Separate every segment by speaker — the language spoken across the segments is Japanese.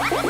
Speaker 1: Woo!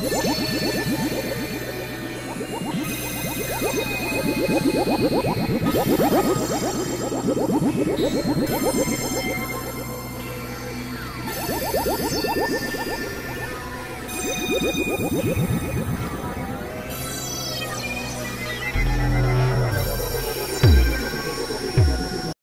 Speaker 1: Ha ha ha ha!